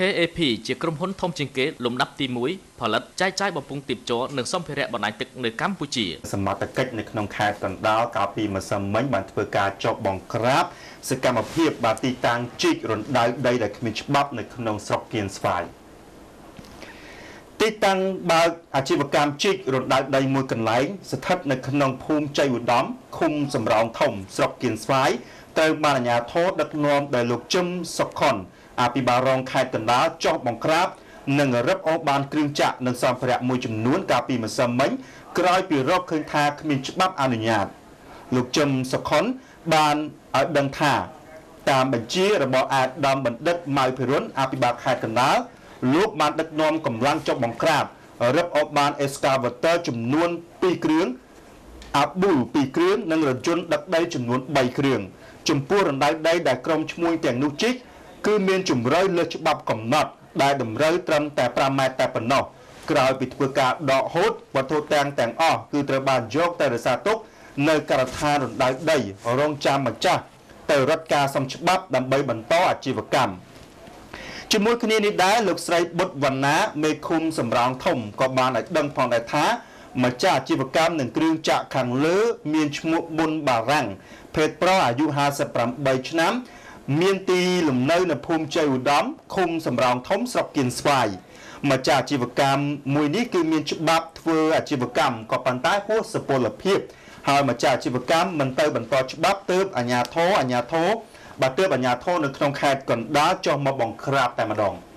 KAP ជាក្រុមហ៊ុនធំជាងគេលំដាប់ទី1ផលិតចែកចាយបំពង់ទីបជ័រនិងសម្ភារៈបណ្ដាញទឹកនៅកម្ពុជាសមត្ថកិច្ចនៅក្នុងខេត្តកណ្ដាលកាលពីម្សិលមិញបានធ្វើការចុះបង្ក្រាបសកម្មភាពបាទទីតាំងជីករណ្ដៅដីដែលគ្មានច្បាប់នៅក្នុងស្រុកគៀនស្វាយ ទីតាំងបើកអាជីវកម្មជីករណ្ដៅដីមួយកន្លែង ស្ថិតនៅក្នុងភូមិជ័យឧត្តមឃុំសំរោងធំ ស្រុកគៀនស្វាយត្រូវបានអាជ្ញាធរដឹកនាំដោយលោកជឹមសុខុនអភិបាលរងខេត្តកណ្ដាលចុះបង្ក្រាបនិងរឹបអូសបានគ្រឿងចាក់និងសម្ភារៈមួយចំនួនកាលពីម្សិលមិញក្រោយពីរកឃើញថាគ្មានច្បាប់អនុញ្ញាត លោកជឹមសុខុនបានឲ្យដឹងថា តាមបញ្ជារបស់អាដាមបណ្ឌិតម៉ៅភិរុនអភិបាលខេត្តកណ្ដាល លោកបានដឹកនាំកម្លាំងចុះបង្ក្រាបរឹបអូសបាន excavator ចំនួន2គ្រឿងអាប៊ូល2គ្រឿងនិងរថយន្តដឹកដីចំនួន3គ្រឿងចំពោះរណ្ដៅដីដែលក្រុមឈ្មួញទាំងនោះជីកគឺមានជំរឿលើសច្បាប់កំណត់ដែលតម្រូវត្រឹមតែ5ម៉ែត្រតែប៉ុណ្ណោះក្រោយពីធ្វើការដកហូតវត្ថុទាំងទាំងអស់គឺត្រូវបានយកទៅរក្សាទុកនៅការដ្ឋានរណ្ដៅដីរងចាំម្ចាស់ទៅរត់ការសំច្បាប់ដើម្បីបន្តអាជីវកម្ម ជាមួយគ្នានេះដែរលោកស្រីបុត្រវណ្ណាមេឃុំសំរោងធំក៏បានឲ្យដឹងផងដែរថាម្ចាស់អាជីវកម្មនឹងគ្រឿងចាក់ខាងលើ មានឈ្មោះប៊ុនបារាំងភេទប្រុសអាយុ58ឆ្នាំមានទីលំនៅនៅភូមិជ័យឧត្តមឃុំសំរោងធំស្រុកគៀនស្វាយម្ចាស់អាជីវកម្មមួយនេះគឺមានច្បាប់ធ្វើអាជីវកម្មក៏ប៉ុន្តែហួសសុពលភាព ហើយម្ចាស់អាជីវកម្មមិនទៅបន្តច្បាប់ទើបអាជ្ញាធរអាជ្ញាធរ បាទទើបអាជ្ញាធរនៅក្នុងខេត្តកណ្ដាលចុះមកបង្ក្រាបតែម្ដង។